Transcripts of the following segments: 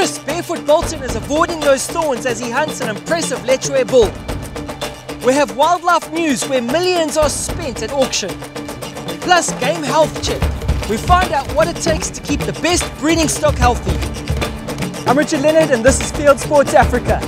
Chris Barefoot Bolton is avoiding those thorns as he hunts an impressive Lechwe bull. We have wildlife news where millions are spent at auction. Plus game health check. We find out what it takes to keep the best breeding stock healthy. I'm Richard Leonard and this is Fieldsports Africa.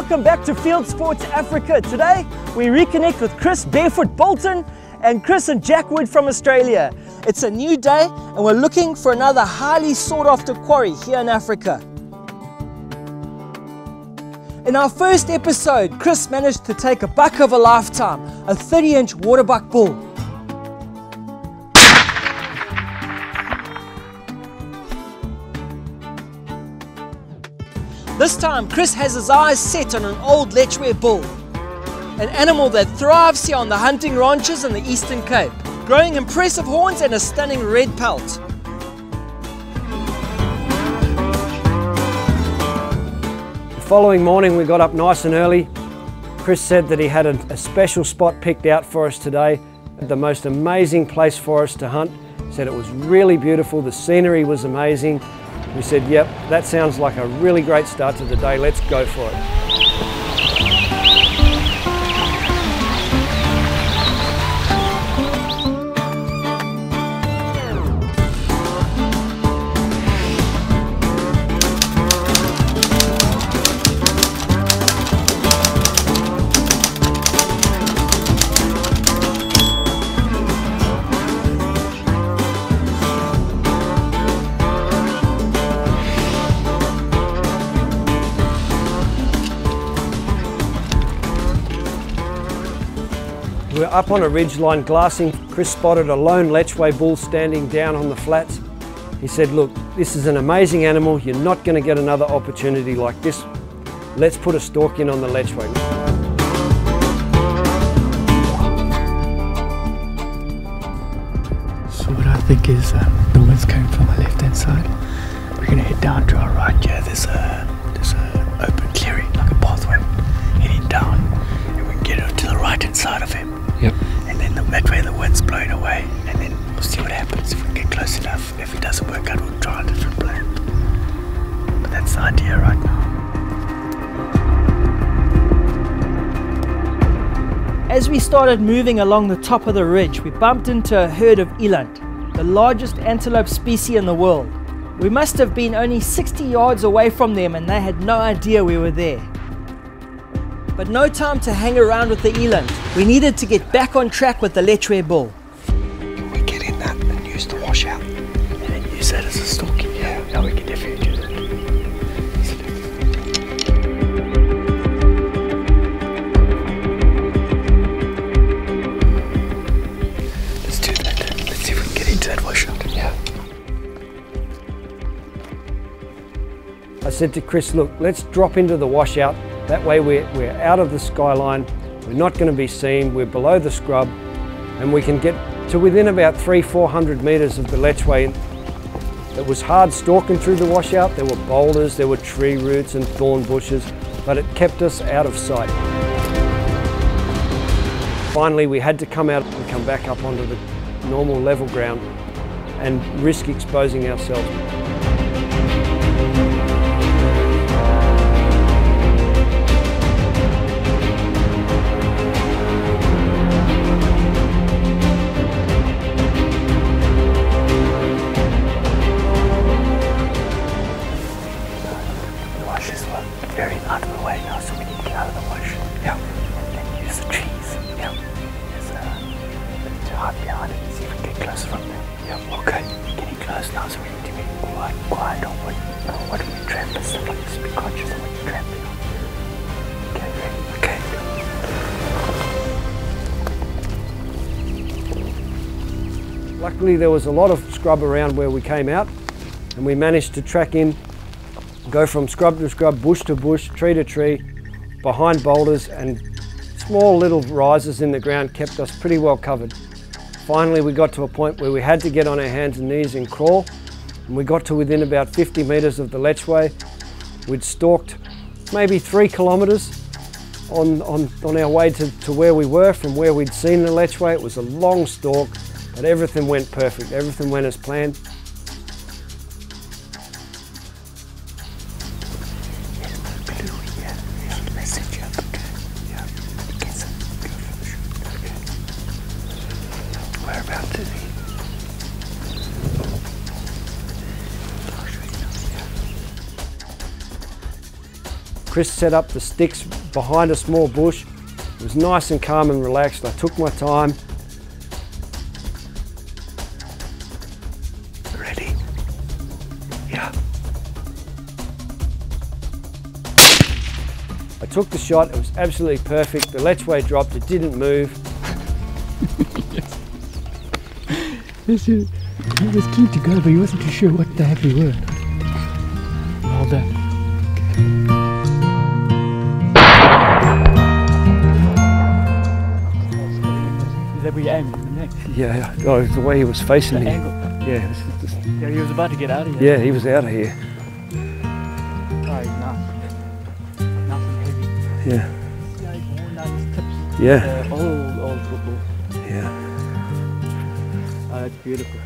Welcome back to Fieldsports Africa. Today we reconnect with Chris Barefoot Bolton and Chris and Jack Wood from Australia. It's a new day and we're looking for another highly sought after quarry here in Africa. In our first episode, Chris managed to take a buck of a lifetime, a 30 inch waterbuck bull. This time, Chris has his eyes set on an old Lechwe bull, an animal that thrives here on the hunting ranches in the Eastern Cape, growing impressive horns and a stunning red pelt. The following morning we got up nice and early. Chris said that he had a, a special spot picked out for us today, the most amazing place for us to hunt. He said it was really beautiful, the scenery was amazing. We said, yep, that sounds like a really great start to the day, let's go for it. Up on a ridge line glassing. Chris spotted a lone Lechwe bull standing down on the flats. He said, look, this is an amazing animal. You're not going to get another opportunity like this. Let's put a stalk in on the Lechwe. So what I think is um, the wind's coming from the left hand side. We're gonna head down to our right. Yeah, there's a If it doesn't work out, we'll try a different plan. But that's the idea right now. As we started moving along the top of the ridge, we bumped into a herd of eland, the largest antelope species in the world. We must have been only 60 yards away from them and they had no idea we were there. But no time to hang around with the eland. We needed to get back on track with the Lechwe bull. Can we get in that and use the washout, use that as a stalking. Yeah, now we can definitely do that. Let's do that. Let's see if we can get into that washout. Yeah. I said to Chris, look, let's drop into the washout. That way we're, we're out of the skyline. We're not going to be seen. We're below the scrub and we can get to within about three, 400 metres of the Lechwe. It was hard stalking through the washout. There were boulders, there were tree roots and thorn bushes, but it kept us out of sight. Finally, we had to come out and come back up onto the normal level ground and risk exposing ourselves. Luckily there was a lot of scrub around where we came out and we managed to track in, go from scrub to scrub, bush to bush, tree to tree, behind boulders and small little rises in the ground kept us pretty well covered. Finally, we got to a point where we had to get on our hands and knees and crawl. And we got to within about 50 metres of the Lechwe. We'd stalked maybe three kilometres on, on, on our way to, to where we were from where we'd seen the Lechwe. It was a long stalk, but everything went perfect. Everything went as planned. Chris set up the sticks behind a small bush. It was nice and calm and relaxed. I took my time. Ready? Yeah. I took the shot. It was absolutely perfect. The Lechwe dropped. It didn't move. Yes, he, he was keen to go, but he wasn't too sure what the heck we were. Well done. Is that where you aimed? The neck? Yeah. Oh, the way he was facing The me. angle. Yeah, this is just- Yeah, he was about to get out of here. yeah, he was out of here. Oh, he's nice. Nice heavy. Yeah, Yeah, he's worn down his yeah, Uh, old, old football. yeah. Oh, that's beautiful.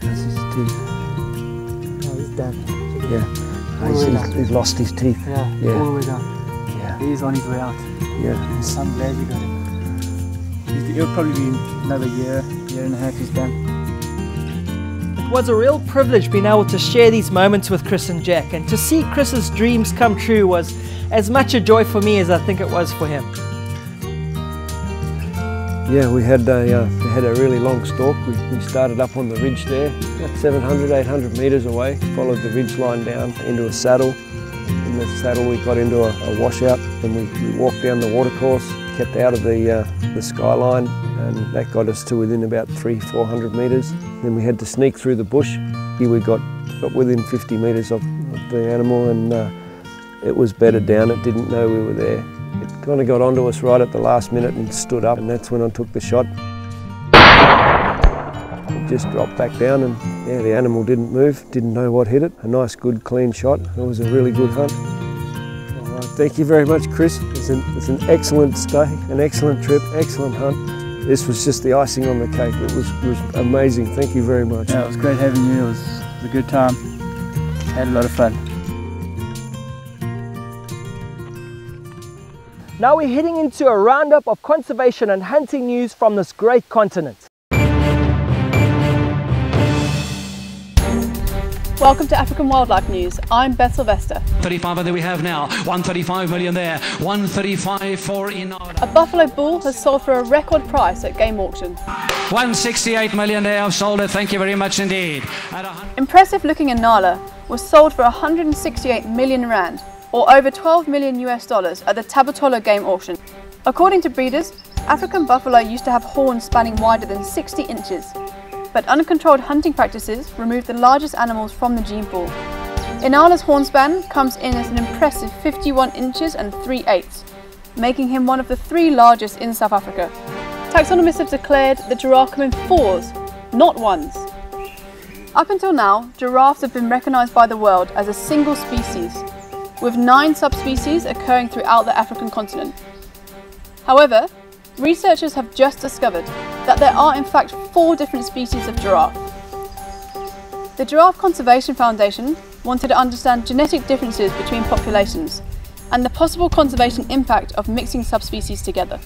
That's his teeth. Oh, he's done. Yeah. All way down. he's lost his teeth. Yeah, Yeah. all the way down. Yeah, He's on his way out. yeah. I'm glad you got him. He's- He'll probably be another year, year and a half he's done. It was a real privilege being able to share these moments with Chris and Jack, and to see Chris's dreams come true was as much a joy for me as I think it was for him. Yeah, we had a, uh, we had a really long stalk. We, we started up on the ridge there, about 700, 800 metres away, followed the ridge line down into a saddle. The saddle we got into a, a washout and we, we walked down the watercourse, kept out of the, uh, the skyline and that got us to within about three, 400 metres. Then we had to sneak through the bush. Here we got, got within 50 metres of, of the animal and uh, it was bedded down. It didn't know we were there. It kind of got onto us right at the last minute and stood up, and that's when I took the shot. It just dropped back down, and yeah, the animal didn't move, didn't know what hit it. A nice, good, clean shot. It was a really good hunt. All right, thank you very much, Chris. It's an, it's an excellent stay, an excellent trip, excellent hunt. This was just the icing on the cake. It was, was amazing. Thank you very much. Yeah, it was great having you. It was, it was a good time. Had a lot of fun. Now we're heading into a roundup of conservation and hunting news from this great continent. Welcome to African Wildlife News. I'm Beth Sylvester. 35 that we have now. 135 million there. 135 for Inala. A buffalo bull has sold for a record price at game auction. 168 million there. I've sold it. Thank you very much indeed. Impressive looking Inala was sold for 168 million rand, or over 12 million US dollars, at the Tabatolo game auction. According to breeders, African buffalo used to have horns spanning wider than 60 inches, but uncontrolled hunting practices removed the largest animals from the gene pool. Inala's horn span comes in at an impressive 51 inches and 3 eighths, making him one of the three largest in South Africa. Taxonomists have declared that giraffe come in fours, not ones. Up until now, giraffes have been recognised by the world as a single species, with nine subspecies occurring throughout the African continent. However, researchers have just discovered that there are in fact four different species of giraffe. The Giraffe Conservation Foundation wanted to understand genetic differences between populations and the possible conservation impact of mixing subspecies together.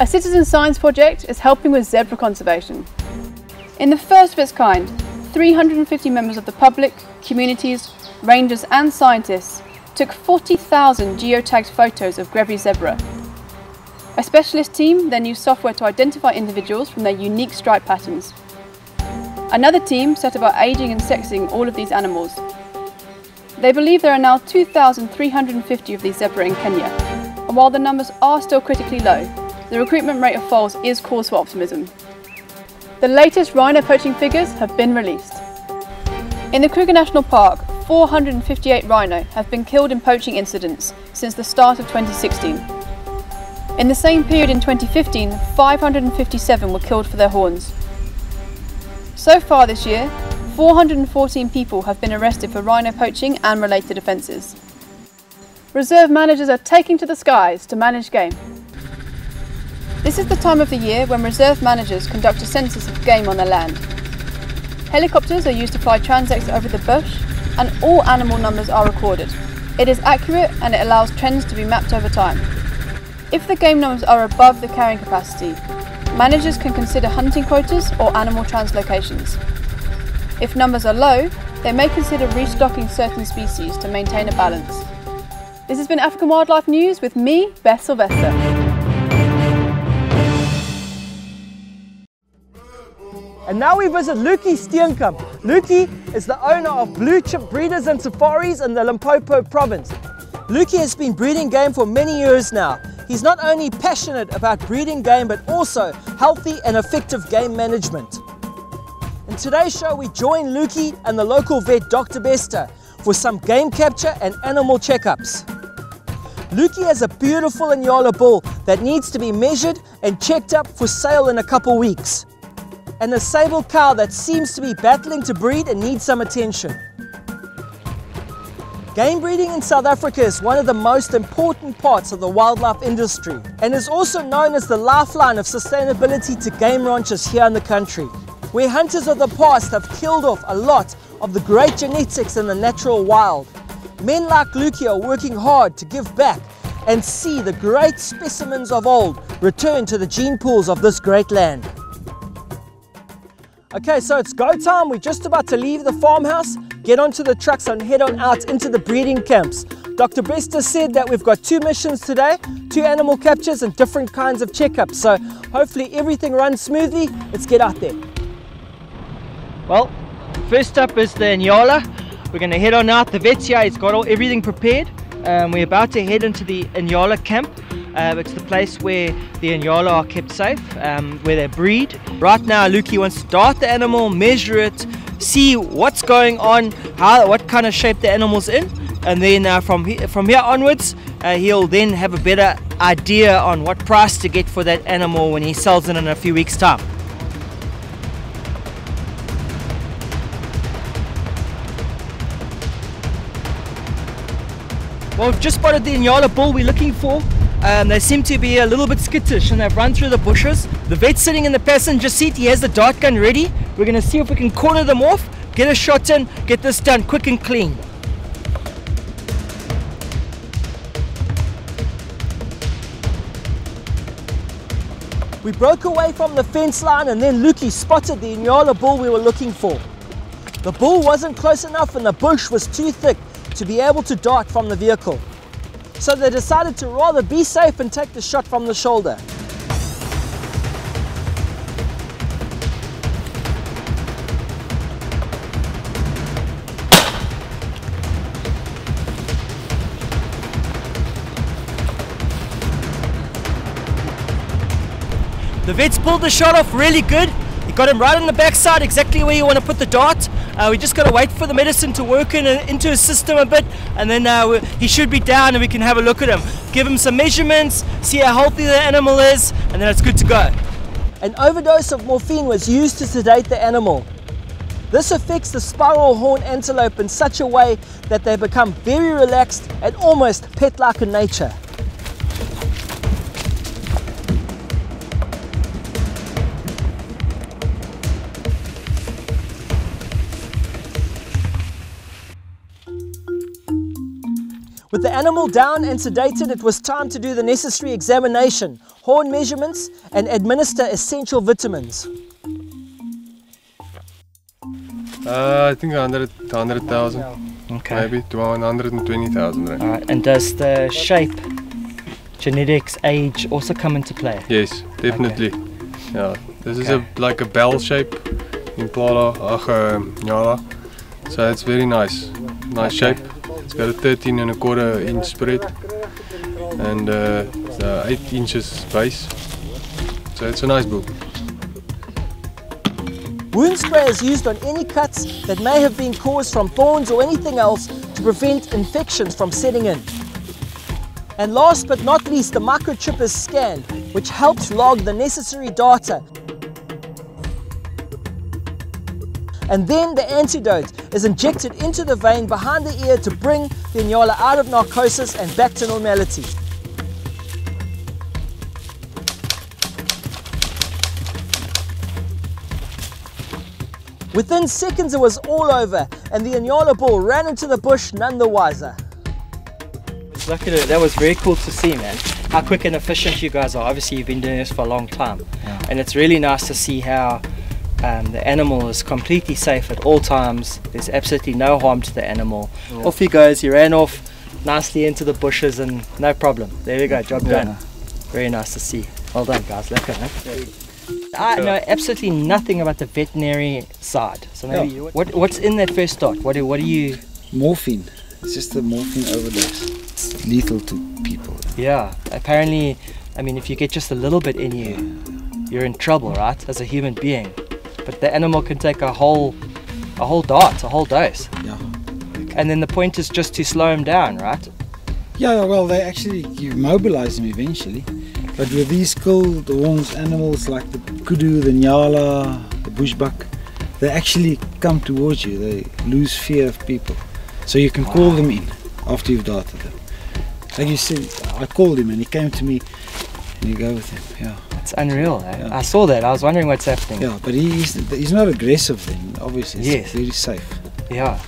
A citizen science project is helping with zebra conservation. In the first of its kind, 350 members of the public, communities, rangers and scientists took 40,000 geotagged photos of Grevy's zebra. A specialist team then used software to identify individuals from their unique stripe patterns. Another team set about aging and sexing all of these animals. They believe there are now 2,350 of these zebra in Kenya, and while the numbers are still critically low, the recruitment rate of foals is cause for optimism. The latest rhino poaching figures have been released. In the Kruger National Park, 458 rhino have been killed in poaching incidents since the start of 2016. In the same period in 2015, 557 were killed for their horns. So far this year, 414 people have been arrested for rhino poaching and related offences. Reserve managers are taking to the skies to manage game. This is the time of the year when reserve managers conduct a census of game on their land. Helicopters are used to fly transects over the bush and all animal numbers are recorded. It is accurate and it allows trends to be mapped over time. If the game numbers are above the carrying capacity, managers can consider hunting quotas or animal translocations. If numbers are low, they may consider restocking certain species to maintain a balance. This has been African Wildlife News with me, Beth Sylvester. And now we visit Luki Steenkamp. Luki is the owner of Blue Chip Breeders and Safaris in the Limpopo province. Luki has been breeding game for many years now. He's not only passionate about breeding game but also healthy and effective game management. In today's show we join Luki and the local vet Dr. Bester for some game capture and animal checkups. Luki has a beautiful Inyala bull that needs to be measured and checked up for sale in a couple weeks and a sable cow that seems to be battling to breed and needs some attention. Game breeding in South Africa is one of the most important parts of the wildlife industry and is also known as the lifeline of sustainability to game ranchers here in the country. Where hunters of the past have killed off a lot of the great genetics in the natural wild. Men like Luki are working hard to give back and see the great specimens of old return to the gene pools of this great land. Okay, so it's go time. We're just about to leave the farmhouse, get onto the trucks and head on out into the breeding camps. Dr. Bester said that we've got two missions today, two animal captures and different kinds of checkups. So hopefully everything runs smoothly. Let's get out there. Well, first up is the Nyala. We're going to head on out. The vet's here, he's got all, everything prepared. Um, we're about to head into the Inyala camp. Uh, it's the place where the Inyala are kept safe, um, where they breed. Right now, Luki wants to dart the animal, measure it, see what's going on, how, what kind of shape the animal's in, and then uh, from he, from here onwards, uh, he'll then have a better idea on what price to get for that animal when he sells it in a few weeks' time. Well, we've just spotted the Inyala bull we're looking for. Um, they seem to be a little bit skittish and they've run through the bushes. The vet's sitting in the passenger seat. He has the dart gun ready. We're going to see if we can corner them off, get a shot in, get this done quick and clean. We broke away from the fence line and then Luki spotted the Inyala bull we were looking for. The bull wasn't close enough and the bush was too thick to be able to dart from the vehicle. So they decided to rather be safe and take the shot from the shoulder. The vets pulled the shot off really good. He got him right on the backside, exactly where you want to put the dart. Uh, we just got to wait for the medicine to work in, into his system a bit, and then uh, he should be down and we can have a look at him. Give him some measurements, see how healthy the animal is, and then it's good to go. An overdose of morphine was used to sedate the animal. This affects the spiral horn antelope in such a way that they become very relaxed and almost pet-like in nature. With the animal down and sedated, it was time to do the necessary examination, horn measurements, and administer essential vitamins. Uh, I think 100, 100,000, Okay. maybe to 120,000 rand. Alright, and does the shape, genetics, age also come into play? Yes, definitely. Yeah, this is a like a bell shape in Pala, ach, Nyala. So it's very nice, nice Okay. shape. It's got a 13 and a quarter inch spread and uh, the 8 inches base. So it's a nice book. Wound spray is used on any cuts that may have been caused from thorns or anything else to prevent infections from setting in. And last but not least, the microchip is scanned, which helps log the necessary data. And then the antidote is injected into the vein behind the ear to bring the Inyala out of narcosis and back to normality. Within seconds it was all over and the Inyala bull ran into the bush none the wiser. Look at it, that was very cool to see man. How quick and efficient you guys are. Obviously you've been doing this for a long time. Yeah. And it's really nice to see how um, the animal is completely safe at all times. There's absolutely no harm to the animal. Off he goes, he ran off nicely into the bushes and no problem. There we go, job Yeah. done. Very nice to see. Well done guys, lekker hè? I know absolutely nothing about the veterinary side. So maybe Yeah. you, what, what's in that first dot? What do, what do you, Morphine. It's just the morphine overdose. It's lethal to people. yeah, apparently, I mean if you get just a little bit in you, you're in trouble, right, as a human being. But the animal can take a whole, a whole dot, a whole dose. Yeah. And then the point is just to slow him down, right? Yeah, well, they actually, you mobilize them eventually. But with these killed horns animals like the kudu, the nyala, the bushbuck, they actually come towards you. They lose fear of people. So you can call them in after you've darted them. Like you said, I called him and he came to me and you go with him. Yeah, It's unreal. Eh? Yeah. I saw that. I was wondering what's happening. yeah, but he's he's not aggressive then. Obviously, it's Yes. very safe. Yeah.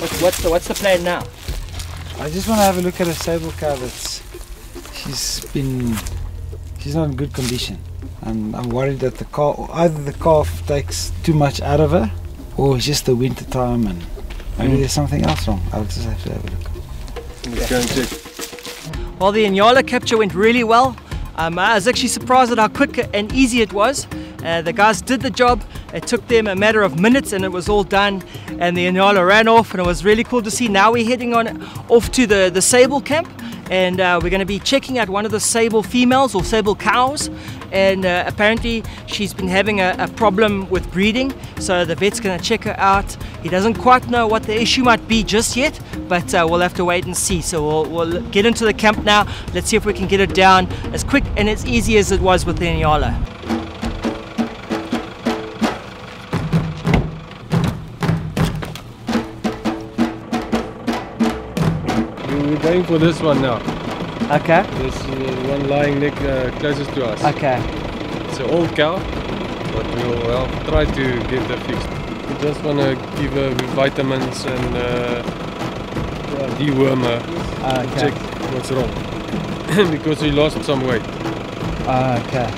What's, what's the what's the plan now? I just want to have a look at a sable cow that's she's been she's not in good condition. And I'm worried that the calf either the calf takes too much out of her or it's just the winter time and maybe Mm. there's something else wrong. I'll just have to have a look. Let's go and check. Well, the Inyala capture went really well. Um, I was actually surprised at how quick and easy it was. Uh, the guys did the job. It took them a matter of minutes and it was all done. And the Inyala ran off and it was really cool to see. Now we're heading on off to the, the sable camp and uh, we're going to be checking out one of the sable females or sable cows. And uh, apparently she's been having a, a problem with breeding. So the vet's going to check her out. He doesn't quite know what the issue might be just yet, but uh, we'll have to wait and see. So we'll, we'll get into the camp now. Let's see if we can get it down as quick and as easy as it was with the Inyala. Going for this one now. Okay. This uh, one lying neck uh, closest to us. Okay. It's an old cow, but we'll well, try to get her fixed. We just want to give her vitamins and uh, yeah, deworm her, Okay. check what's wrong. because we lost some weight. Okay.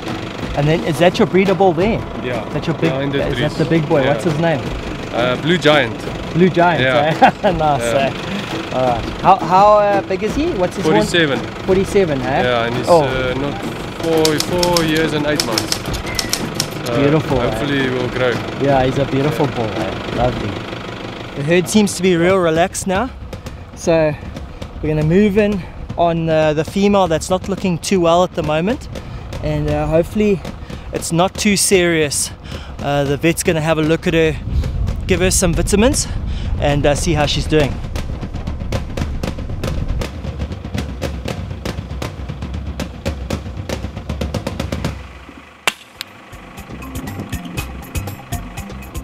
And then is that your breedable there? Yeah. That's your big. behind the Is that the big boy? Yeah. What's his name? Uh, Blue Giant, Blue Giant. Yeah. eh? nice. Yeah. eh? All right. How how uh, big is he? What's his horn? 47. 47, eh? Yeah, and he's Oh. uh, not four, four years and eight months. So Beautiful, eh? Hopefully, he will grow. Yeah, he's a beautiful bull. Eh? Lovely. The herd seems to be real relaxed now. So we're going to move in on uh, the female that's not looking too well at the moment. And uh, hopefully it's not too serious. Uh, the vet's going to have a look at her, give her some vitamins, and uh, see how she's doing.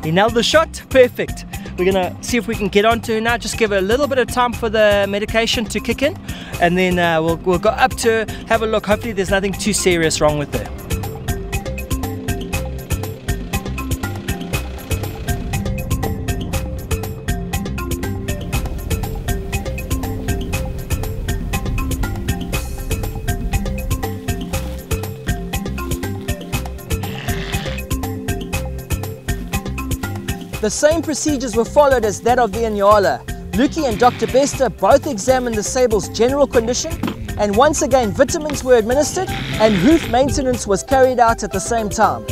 He nailed the shot, perfect. We're gonna see if we can get onto her now. Just give her a little bit of time for the medication to kick in, and then uh, we'll, we'll go up to her, have a look. Hopefully, there's nothing too serious wrong with her. The same procedures were followed as that of the Inyala. Luki and Dr. Bester both examined the sable's general condition, and once again vitamins were administered and hoof maintenance was carried out at the same time.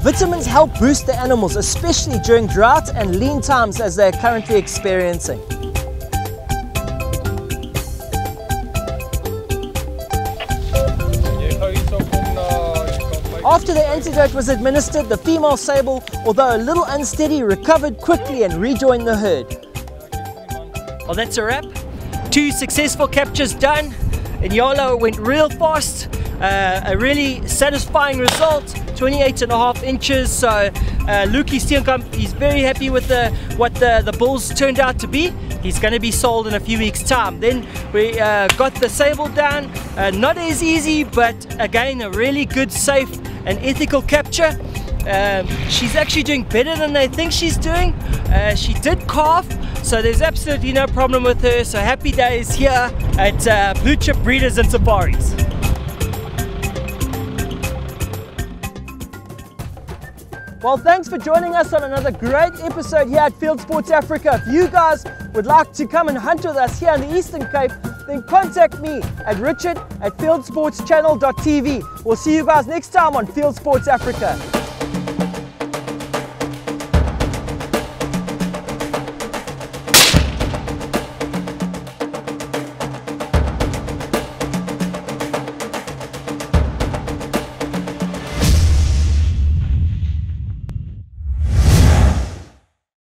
Vitamins help boost the animals, especially during drought and lean times as they are currently experiencing. The antidote was administered, the female sable, although a little unsteady, recovered quickly and rejoined the herd. Well, that's a wrap. Two successful captures done. Inyala went real fast. Uh, a really satisfying result 28 and a half inches so uh, Luki Steenkamp he's very happy with the what the the bulls turned out to be he's going to be sold in a few weeks time then we uh, got the sable down uh, not as easy but again a really good safe and ethical capture. Um, she's actually doing better than they think she's doing. Uh, she did calf so there's absolutely no problem with her. So happy days here at uh, Blue Chip Breeders and Safaris. Well, thanks for joining us on another great episode here at Fieldsports Africa. If you guys would like to come and hunt with us here in the Eastern Cape, then contact me at richard at fieldsportschannel.tv. We'll see you guys next time on Fieldsports Africa.